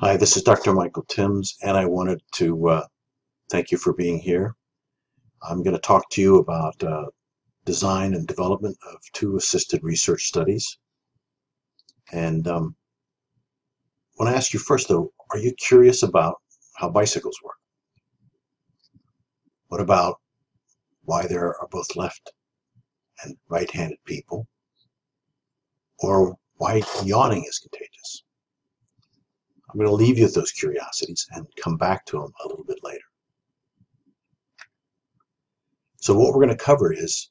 Hi, this is Dr. Michael Tims, and I wanted to uh, thank you for being here. I'm going to talk to you about uh, design and development of two assisted research studies. And um, I want to ask you first, though, are you curious about how bicycles work? What about why there are both left and right-handed people? Or why yawning is contagious? I'm going to leave you with those curiosities and come back to them a little bit later. So what we're going to cover is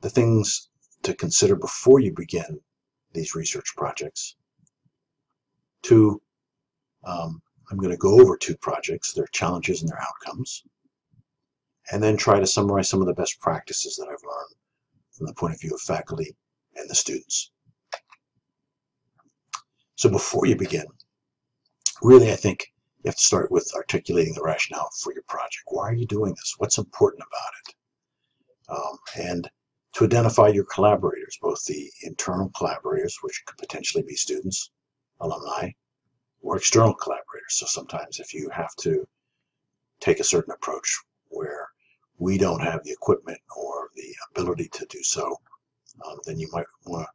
the things to consider before you begin these research projects. Two, um, I'm going to go over two projects, their challenges and their outcomes, and then try to summarize some of the best practices that I've learned from the point of view of faculty and the students. So before you begin, really, I think you have to start with articulating the rationale for your project. Why are you doing this? What's important about it? Um, and to identify your collaborators, both the internal collaborators, which could potentially be students, alumni, or external collaborators. So sometimes if you have to take a certain approach where we don't have the equipment or the ability to do so, um, then you might want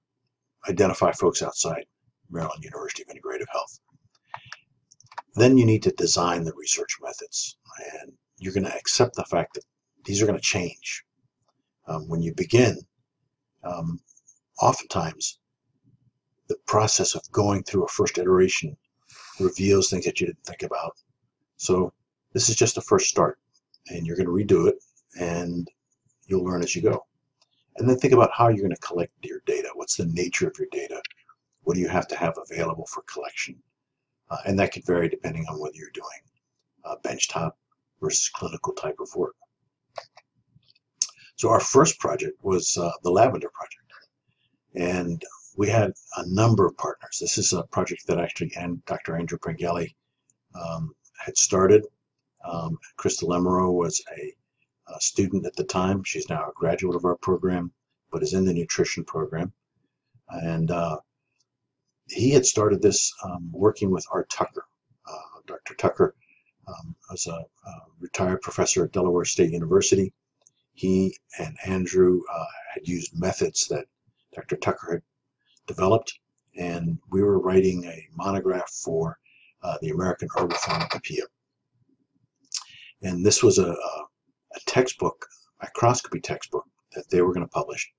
to identify folks outside Maryland University of Integrative Health. Then you need to design the research methods. And you're going to accept the fact that these are going to change. Um, when you begin, um, oftentimes the process of going through a first iteration reveals things that you didn't think about. So this is just a first start and you're going to redo it and you'll learn as you go. And then think about how you're going to collect your data. What's the nature of your data? What do you have to have available for collection? Uh, and that could vary depending on whether you're doing uh, benchtop versus clinical type of work. So our first project was uh, the Lavender Project. And we had a number of partners. This is a project that actually and Dr. Andrew Pengelly um, had started. Um, Krista Lemereau was a, a, student at the time. She's now a graduate of our program, but is in the nutrition program. And uh, he had started this um, working with Art Tucker. Uh, Dr. Tucker um, was a, a, retired professor at Delaware State University. He and Andrew uh, had used methods that Dr. Tucker had developed, and we were writing a monograph for uh, the American Pharmacopoeia. And this was a, a, a textbook, microscopy textbook, that they were going to publish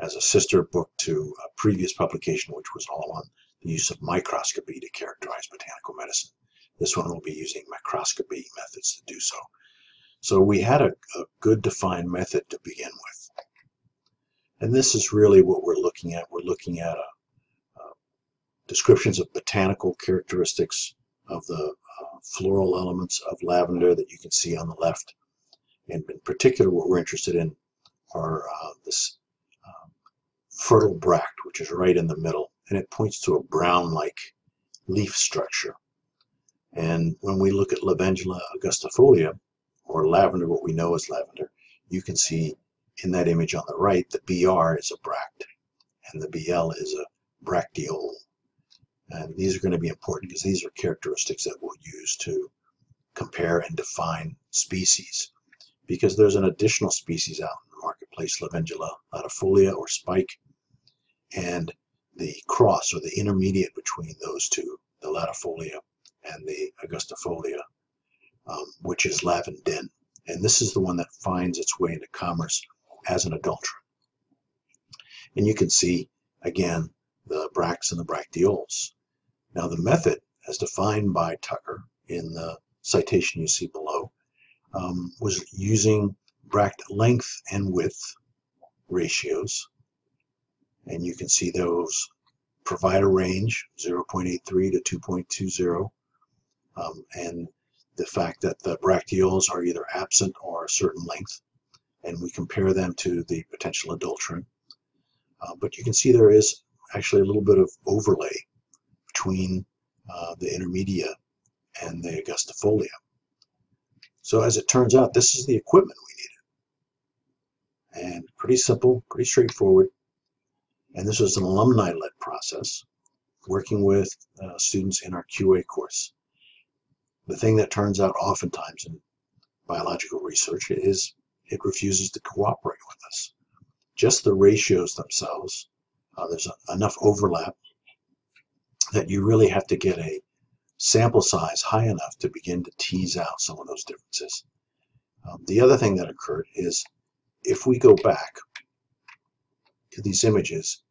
as a sister book to a previous publication, which was all on the use of microscopy to characterize botanical medicine. This one will be using microscopy methods to do so. So we had a, a good defined method to begin with. And this is really what we're looking at. We're looking at a, a descriptions of botanical characteristics of the uh, floral elements of lavender that you can see on the left. And in particular, what we're interested in are uh, this uh, fertile bract, which is right in the middle and it points to a brown-like leaf structure. And when we look at Lavandula augustifolia, or lavender, what we know as lavender, you can see in that image on the right, the BR is a bract, and the BL is a bracteole. And these are going to be important because these are characteristics that we'll use to compare and define species. Because there's an additional species out in the marketplace, Lavandula latifolia or spike, and the cross or the intermediate between those two, the latifolia and the augustifolia, um, which is lavandin. And this is the one that finds its way into commerce as an adulterant. And you can see, again, the bracts and the bracteoles. Now the method, as defined by Tucker in the citation you see below, um, was using bract length and width ratios and you can see those provide a range 0.83 to 2.20 um, and the fact that the bracteoles are either absent or a certain length and we compare them to the potential adulterant uh, but you can see there is actually a little bit of overlay between uh, the intermedia and the augustifolia so as it turns out this is the equipment we needed. And pretty simple pretty straightforward and this was an alumni-led process, working with uh, students in our QA course. the thing that turns out oftentimes in biological research is it refuses to cooperate with us. Just the ratios themselves, uh, there's a, enough overlap that you really have to get a sample size high enough to begin to tease out some of those differences. Um, the other thing that occurred is if we go back to these images,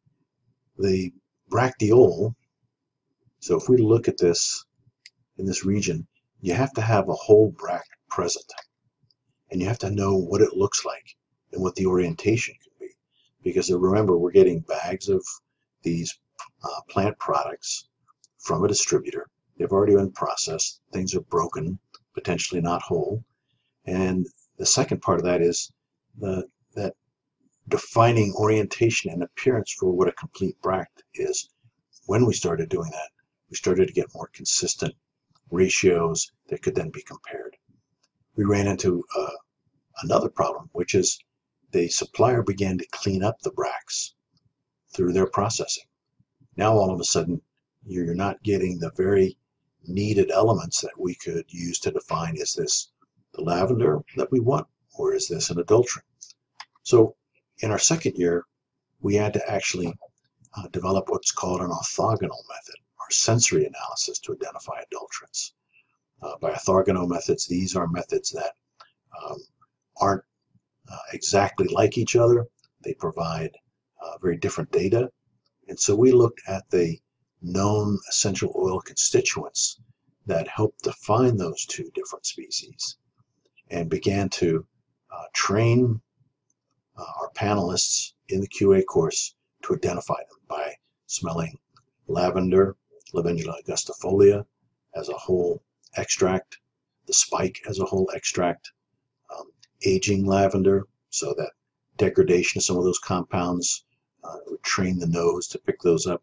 the bracteole, so if we look at this in this region, you have to have a whole bract present. And you have to know what it looks like and what the orientation can be. Because remember, we're getting bags of these uh, plant products from a distributor. They've already been processed. Things are broken, potentially not whole. And the second part of that is the, that defining orientation and appearance for what a complete bract is. When we started doing that, we started to get more consistent ratios that could then be compared. We ran into uh, another problem, which is the supplier began to clean up the bracts through their processing. Now all of a sudden, you're not getting the very needed elements that we could use to define is this the lavender that we want or is this an adulterant? So in our second year, we had to actually uh, develop what's called an orthogonal method or sensory analysis to identify adulterants. Uh, by orthogonal methods, these are methods that um, aren't uh, exactly like each other. They provide uh, very different data. And so we looked at the known essential oil constituents that help define those two different species and began to uh, train uh, our panelists in the QA course to identify them by smelling lavender, Lavandula augustifolia as a whole extract, the spike as a whole extract, um, aging lavender, so that degradation of some of those compounds uh, would train the nose to pick those up,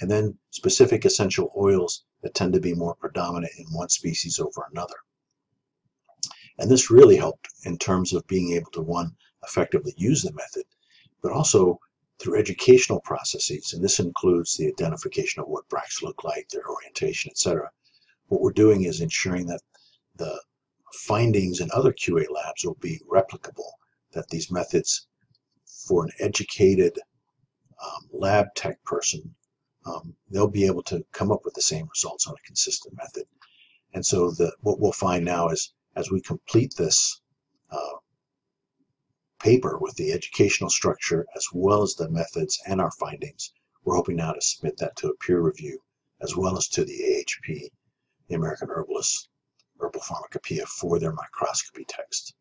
and then specific essential oils that tend to be more predominant in one species over another. And this really helped in terms of being able to, one, effectively use the method, but also through educational processes, and this includes the identification of what bracts look like, their orientation, etc. What we're doing is ensuring that the findings in other QA labs will be replicable, that these methods for an educated um, lab tech person, um, they'll be able to come up with the same results on a consistent method. And so the, what we'll find now is as we complete this uh, paper with the educational structure as well as the methods and our findings. We're hoping now to submit that to a peer review as well as to the AHP, the American Herbalist Herbal Pharmacopoeia for their microscopy text.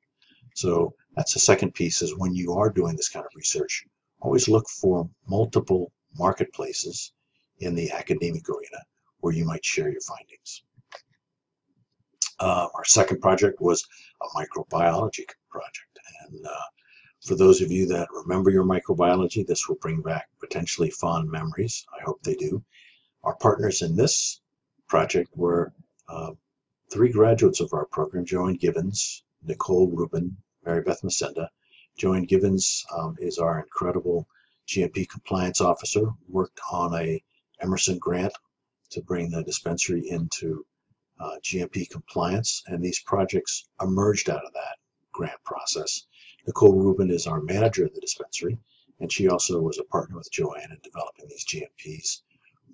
So that's the second piece is when you are doing this kind of research, always look for multiple marketplaces in the academic arena where you might share your findings. Uh, our second project was a microbiology project. And uh, for those of you that remember your microbiology, this will bring back potentially fond memories. I hope they do. Our partners in this project were uh, three graduates of our program, Joanne Givens, Nicole Rubin, Mary Beth Masenda. Joanne Givens um, is our incredible GMP compliance officer, worked on a Emerson grant to bring the dispensary into uh, GMP compliance, and these projects emerged out of that grant process. Nicole Rubin is our manager of the dispensary, and she also was a partner with Joanne in developing these GMPs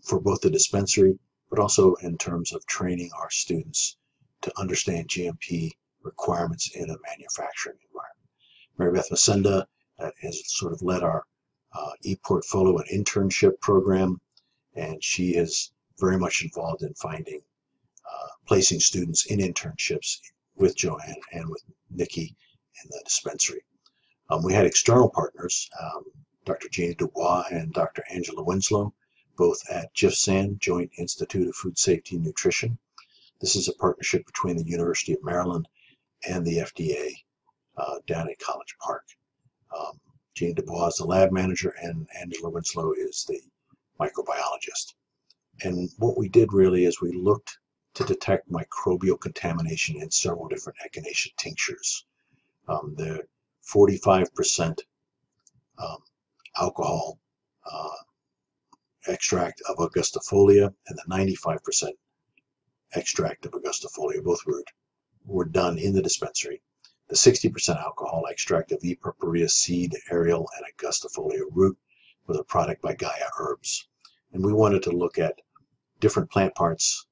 for both the dispensary, but also in terms of training our students to understand GMP requirements in a manufacturing environment. Mary Beth Masenda uh, has sort of led our uh, e-portfolio and internship program, and she is very much involved in finding, placing students in internships with Joanne and with Nikki in the dispensary. Um, we had external partners, um, Dr. Gina Dubois and Dr. Angela Winslow, both at JIFSAN, Joint Institute of Food Safety and Nutrition. This is a partnership between the University of Maryland and the FDA uh, down at College Park. Um, Gina Dubois is the lab manager and Angela Winslow is the microbiologist. And what we did really is we looked to detect microbial contamination in several different echinacea tinctures. Um, the 45% um, alcohol uh, extract of Angustifolia and the 95% extract of Augustifolia, both root, were done in the dispensary. The 60% alcohol extract of E. purpurea seed, aerial, and Augustifolia root was a product by Gaia Herbs. And we wanted to look at different plant parts,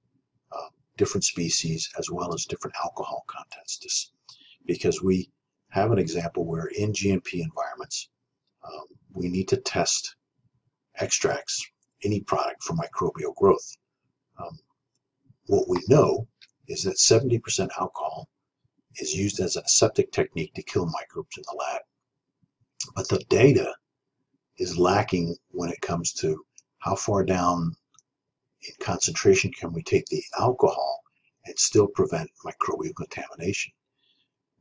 different species, as well as different alcohol contents, because we have an example where in GMP environments, um, we need to test extracts, any product for microbial growth. Um, what we know is that 70% alcohol is used as an aseptic technique to kill microbes in the lab. But the data is lacking when it comes to how far down in concentration can we take the alcohol and still prevent microbial contamination.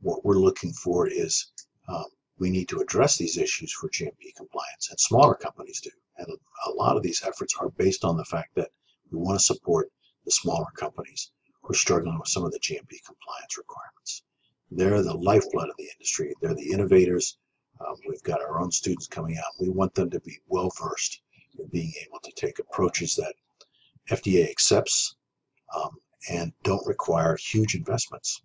What we're looking for is um, we need to address these issues for GMP compliance, and smaller companies do. And a lot of these efforts are based on the fact that we want to support the smaller companies who are struggling with some of the GMP compliance requirements. They're the lifeblood of the industry. They're the innovators. Um, we've got our own students coming out. We want them to be well versed in being able to take approaches that FDA accepts um, and don't require huge investments.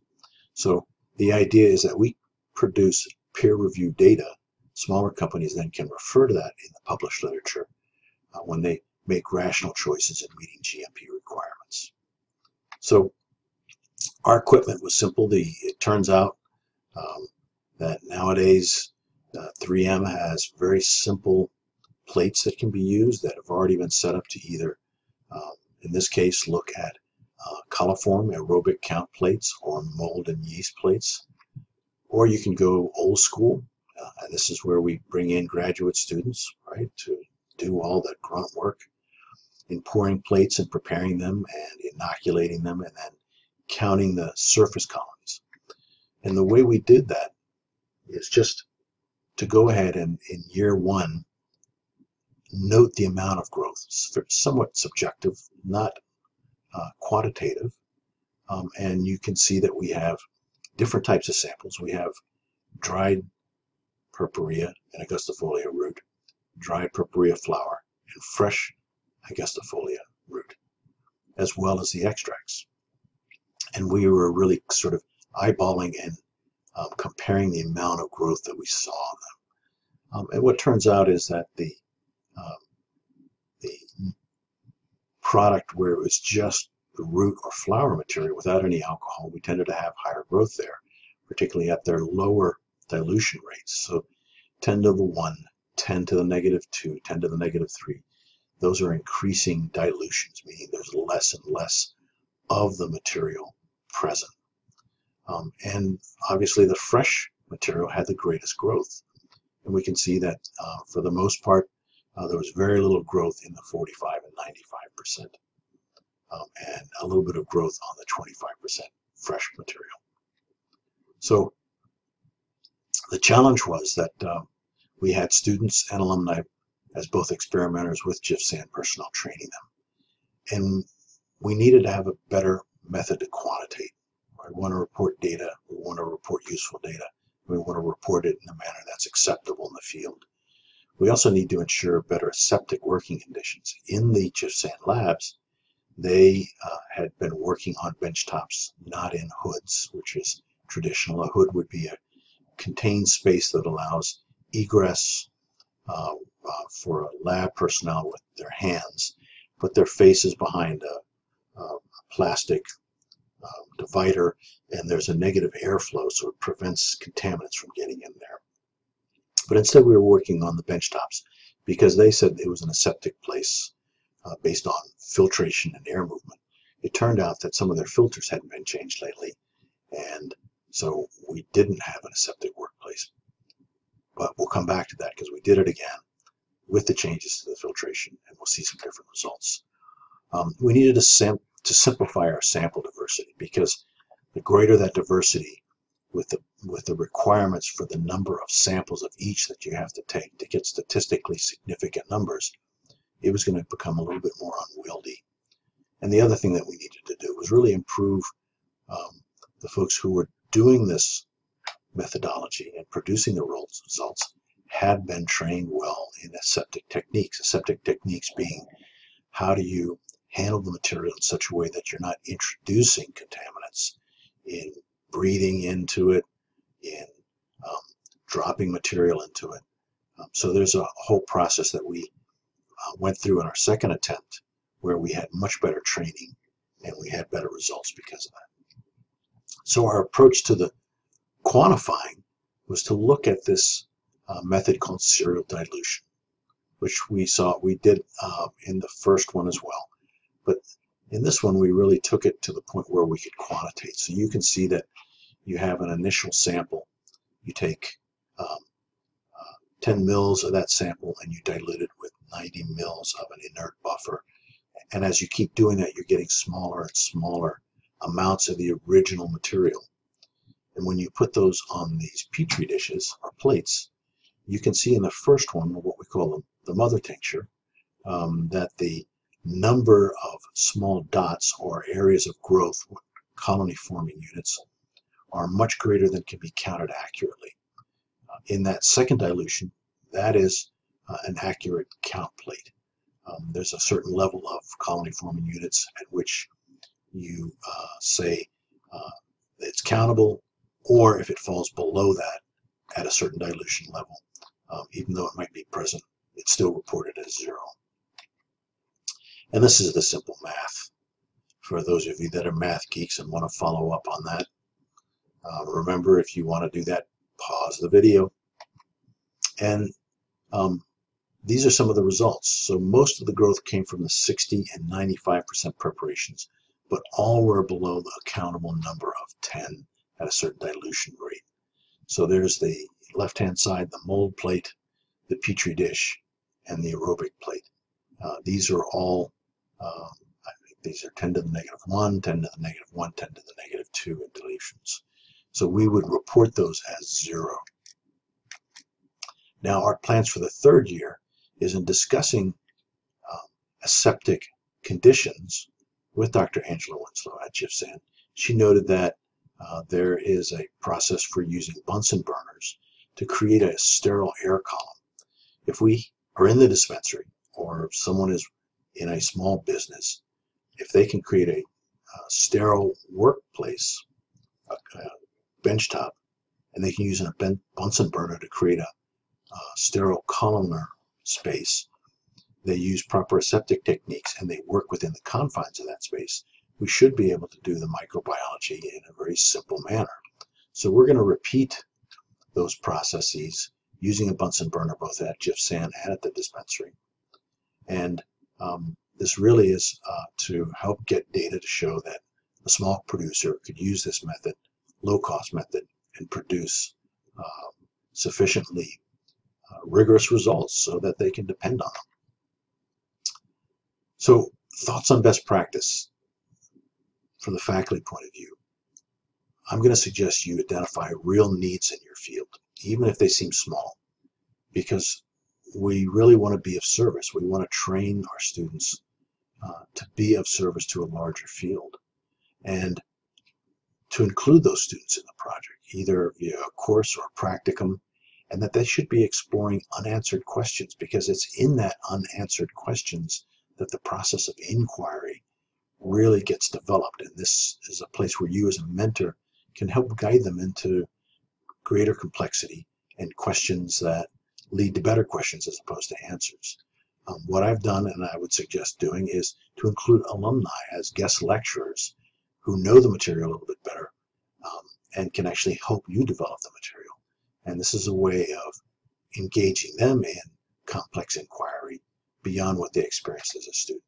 So the idea is that we produce peer-reviewed data. Smaller companies then can refer to that in the published literature uh, when they make rational choices in meeting GMP requirements. So our equipment was simple. The, it turns out um, that nowadays uh, 3M has very simple plates that can be used that have already been set up to either, um, in this case, look at uh, coliform aerobic count plates or mold and yeast plates. Or you can go old school, uh, and this is where we bring in graduate students, right, to do all that grunt work in pouring plates and preparing them and inoculating them and then counting the surface colonies. And the way we did that is just to go ahead and in year one note the amount of growth. Somewhat subjective, not uh, quantitative. Um, and you can see that we have different types of samples. We have dried purpurea and augustifolia root, dried purpurea flower, and fresh augustifolia root, as well as the extracts. And we were really sort of eyeballing and um, comparing the amount of growth that we saw in them. Um, and what turns out is that the um, the product where it was just the root or flower material without any alcohol, we tended to have higher growth there, particularly at their lower dilution rates. So 10 to the 1, 10 to the negative 2, 10 to the negative 3. Those are increasing dilutions, meaning there's less and less of the material present. Um, and obviously the fresh material had the greatest growth. And we can see that uh, for the most part, uh, there was very little growth in the 45 and 95 percent um, and a little bit of growth on the 25% fresh material. So the challenge was that um, we had students and alumni as both experimenters with JIFSAN personnel training them. And we needed to have a better method to quantitate. We want to report data, we want to report useful data, we want to report it in a manner that's acceptable in the field. We also need to ensure better septic working conditions. In the JIFSAN labs, they uh, had been working on bench tops, not in hoods, which is traditional. A hood would be a contained space that allows egress uh, uh, for lab personnel with their hands, put their faces behind a, a plastic um, divider, and there's a negative airflow, so it prevents contaminants from getting in there. But instead, we were working on the bench tops because they said it was an aseptic place uh, based on filtration and air movement. It turned out that some of their filters hadn't been changed lately, and so we didn't have an aseptic workplace. But we'll come back to that because we did it again with the changes to the filtration, and we'll see some different results. Um, we needed to, to simplify our sample diversity because the greater that diversity with the with the requirements for the number of samples of each that you have to take to get statistically significant numbers, it was going to become a little bit more unwieldy. And the other thing that we needed to do was really improve um, the folks who were doing this methodology and producing the results had been trained well in aseptic techniques. Aseptic techniques being how do you handle the material in such a way that you're not introducing contaminants in breathing into it, in um, dropping material into it. Um, so there's a whole process that we uh, went through in our second attempt where we had much better training and we had better results because of that. So our approach to the quantifying was to look at this uh, method called serial dilution, which we saw we did uh, in the first one as well. But in this one, we really took it to the point where we could quantitate. So you can see that you have an initial sample. You take um, uh, 10 mils of that sample and you dilute it with 90 mils of an inert buffer. And as you keep doing that, you're getting smaller and smaller amounts of the original material. And when you put those on these petri dishes or plates, you can see in the first one, what we call the mother tincture, um, that the number of small dots or areas of growth, colony forming units, are much greater than can be counted accurately. Uh, in that second dilution, that is uh, an accurate count plate. Um, there's a certain level of colony forming units at which you uh, say uh, it's countable, or if it falls below that at a certain dilution level, um, even though it might be present, it's still reported as zero. And this is the simple math for those of you that are math geeks and want to follow up on that. Uh, remember, if you want to do that, pause the video. And um, these are some of the results. So most of the growth came from the 60 and 95% preparations, but all were below the accountable number of 10 at a certain dilution rate. So there's the left-hand side, the mold plate, the petri dish, and the aerobic plate. Uh, these are all, uh, these are 10 to the negative 1, 10 to the negative 1, 10 to the negative 2 in dilutions. So we would report those as zero. Now our plans for the third year is in discussing um, aseptic conditions with Dr. Angela Winslow at JIFSAN. She noted that uh, there is a process for using Bunsen burners to create a sterile air column. If we are in the dispensary or someone is in a small business, if they can create a, a sterile workplace, a, a bench top, and they can use a Bunsen burner to create a, a sterile columnar space, they use proper aseptic techniques and they work within the confines of that space, we should be able to do the microbiology in a very simple manner. So we're going to repeat those processes using a Bunsen burner both at JIFSAN and at the dispensary. And um, this really is uh, to help get data to show that a small producer could use this method, low cost method, and produce uh, sufficiently uh, rigorous results so that they can depend on them. So thoughts on best practice from the faculty point of view. I'm going to suggest you identify real needs in your field, even if they seem small, because we really want to be of service. We want to train our students uh, to be of service to a larger field and to include those students in the project, either via a course or a practicum, and that they should be exploring unanswered questions because it's in that unanswered questions that the process of inquiry really gets developed. And this is a place where you as a mentor can help guide them into greater complexity and questions that lead to better questions as opposed to answers. Um, what I've done and I would suggest doing is to include alumni as guest lecturers who know the material a little bit better um, and can actually help you develop the material. And this is a way of engaging them in complex inquiry beyond what they experienced as a student.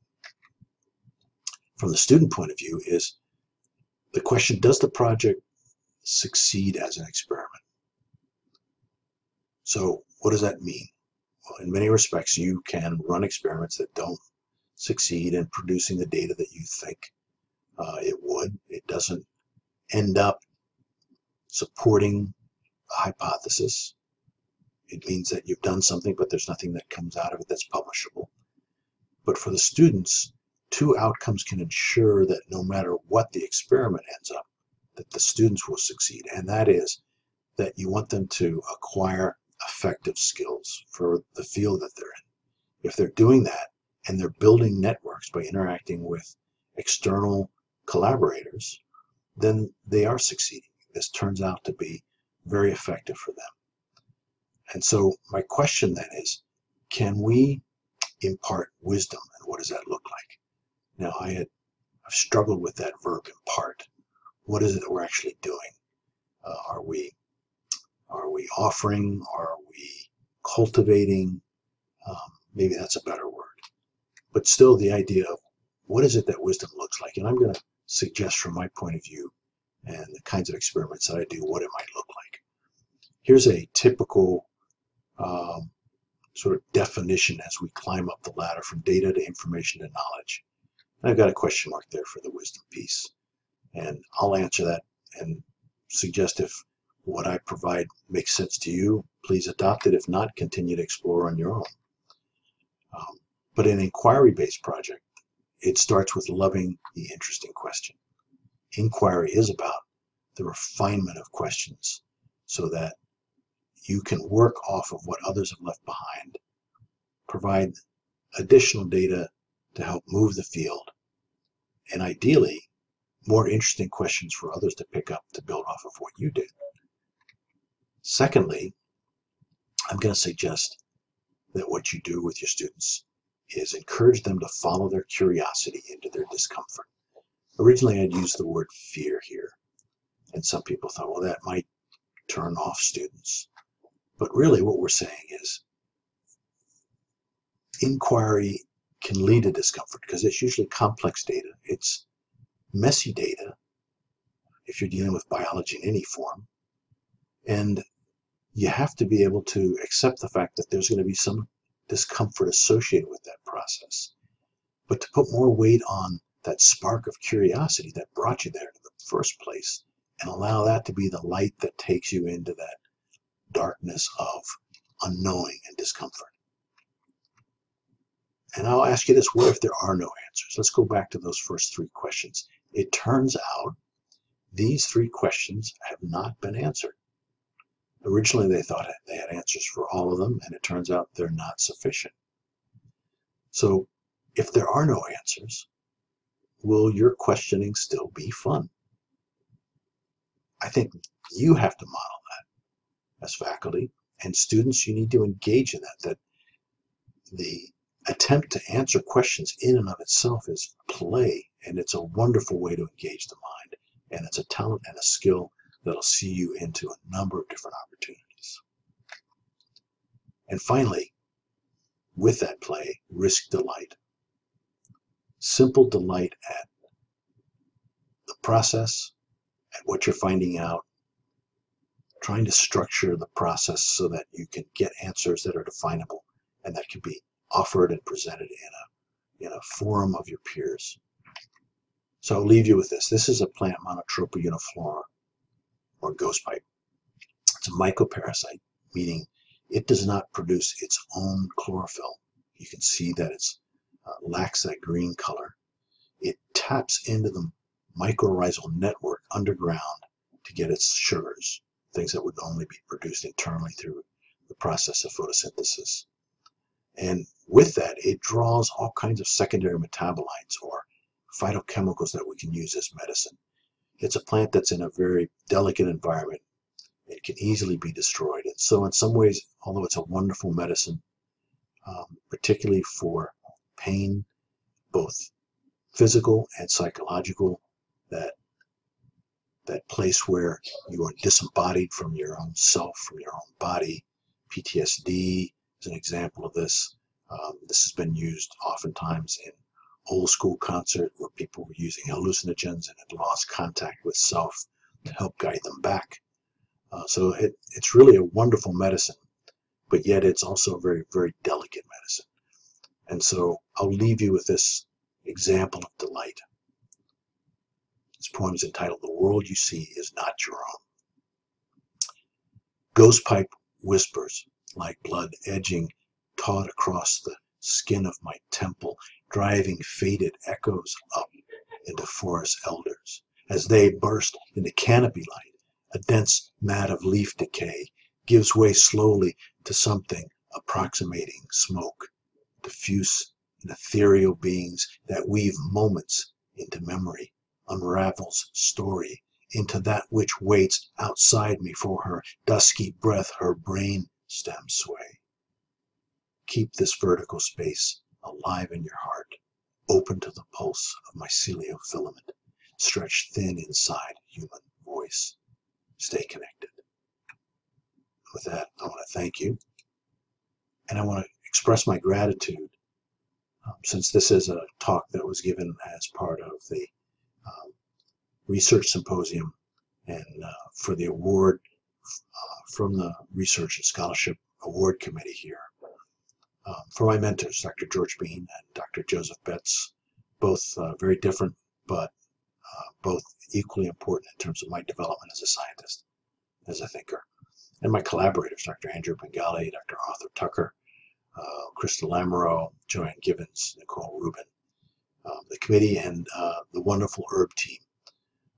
From the student point of view is the question, does the project succeed as an experiment? So what does that mean? Well, in many respects, you can run experiments that don't succeed in producing the data that you think uh, it would. It doesn't end up supporting a hypothesis. It means that you've done something, but there's nothing that comes out of it that's publishable. But for the students, two outcomes can ensure that no matter what the experiment ends up, that the students will succeed. And that is that you want them to acquire effective skills for the field that they're in. If they're doing that and they're building networks by interacting with external collaborators, then they are succeeding. This turns out to be very effective for them. And so my question then is, can we impart wisdom and what does that look like? Now I had I've struggled with that verb impart. What is it that we're actually doing? Uh, are we are we offering? Are we cultivating? Um, maybe that's a better word. But still, the idea of what is it that wisdom looks like? And I'm going to suggest from my point of view and the kinds of experiments that I do what it might look like. Here's a typical um, sort of definition as we climb up the ladder from data to information to knowledge. And I've got a question mark there for the wisdom piece. And I'll answer that and suggest if what I provide makes sense to you, please adopt it. If not, continue to explore on your own. Um, but an inquiry-based project, it starts with loving the interesting question. Inquiry is about the refinement of questions so that you can work off of what others have left behind, provide additional data to help move the field, and ideally, more interesting questions for others to pick up to build off of what you did. Secondly, I'm going to suggest that what you do with your students is encourage them to follow their curiosity into their discomfort. Originally, I'd use the word fear here, and some people thought, well, that might turn off students. But really, what we're saying is inquiry can lead to discomfort because it's usually complex data. It's messy data if you're dealing with biology in any form. And you have to be able to accept the fact that there's going to be some discomfort associated with that process. But to put more weight on that spark of curiosity that brought you there in the first place and allow that to be the light that takes you into that darkness of unknowing and discomfort. And I'll ask you this what if there are no answers? Let's go back to those first three questions. It turns out these three questions have not been answered. Originally, they thought they had answers for all of them, and it turns out they're not sufficient. So, if there are no answers, will your questioning still be fun? I think you have to model that as faculty and students. You need to engage in that. That the attempt to answer questions in and of itself is play, and it's a wonderful way to engage the mind. And it's a talent and a skill that'll see you into a number of different opportunities. And finally, with that play, risk delight. Simple delight at the process, at what you're finding out, trying to structure the process so that you can get answers that are definable and that can be offered and presented in a, in a forum of your peers. So I'll leave you with this. This is a plant Monotropa uniflora, or ghost pipe. It's a mycoparasite, meaning it does not produce its own chlorophyll. You can see that it uh, lacks that green color. It taps into the mycorrhizal network underground to get its sugars, things that would only be produced internally through the process of photosynthesis. And with that, it draws all kinds of secondary metabolites or phytochemicals that we can use as medicine. It's a plant that's in a very delicate environment. It can easily be destroyed. And so in some ways, although it's a wonderful medicine, um, particularly for pain, both physical and psychological, that that place where you are disembodied from your own self, from your own body. PTSD is an example of this. Um, this has been used oftentimes in old school concert where people were using hallucinogens and had lost contact with self to help guide them back. Uh, so it, it's really a wonderful medicine, but yet it's also a very, very delicate medicine. And so I'll leave you with this example of delight. This poem is entitled The World You See Is Not Your Own. Ghost pipe whispers like blood edging taut across the skin of my temple driving faded echoes up into forest elders. As they burst into canopy light, a dense mat of leaf decay gives way slowly to something approximating smoke, diffuse and ethereal beings that weave moments into memory, unravels story into that which waits outside me for her dusky breath, her brain stem sway. Keep this vertical space alive in your heart, open to the pulse of mycelial filament, stretched thin inside human voice. Stay connected. With that, I want to thank you. And I want to express my gratitude um, since this is a talk that was given as part of the um, research symposium and uh, for the award uh, from the Research and Scholarship Award Committee here. Um, for my mentors, Dr. George Bean and Dr. Joseph Betts, both uh, very different, but uh, both equally important in terms of my development as a scientist, as a thinker. And my collaborators, Dr. Andrew Pengelly, Dr. Arthur Tucker, uh, Krista Lamoureux, Joanne Gibbons, Nicole Rubin, um, the committee, and uh, the wonderful herb team.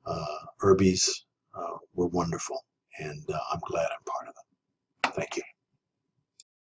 Uh, Herbies uh, were wonderful, and uh, I'm glad I'm part of them. Thank you.